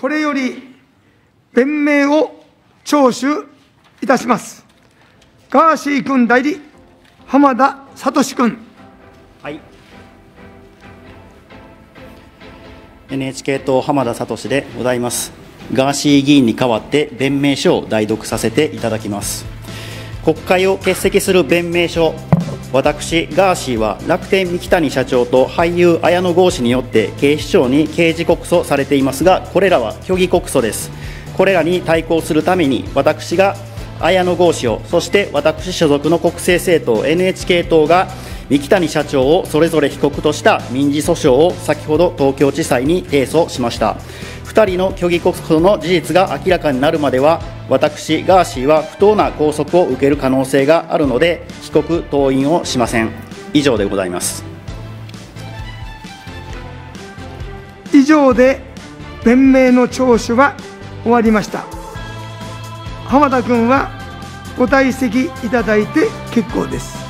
これより弁明を聴取いたします。ガーシー君代理、浜田聡君。はい。NHK 党浜田聡でございます。ガーシー議員に代わって弁明書を代読させていただきます。国会を欠席する弁明書。私、ガーシーは楽天三木谷社長と俳優綾野剛氏によって警視庁に刑事告訴されていますが、これらは虚偽告訴です。これらに対抗するために私が綾野剛氏を、そして私所属の国政政党 NHK 党が三木谷社長をそれぞれ被告とした民事訴訟を先ほど東京地裁に提訴しました2人の虚偽告訴の事実が明らかになるまでは私ガーシーは不当な拘束を受ける可能性があるので被告登院をしません。以上でございます。以上で弁明の聴取は終わりました。浜田君はご退席いただいて結構です。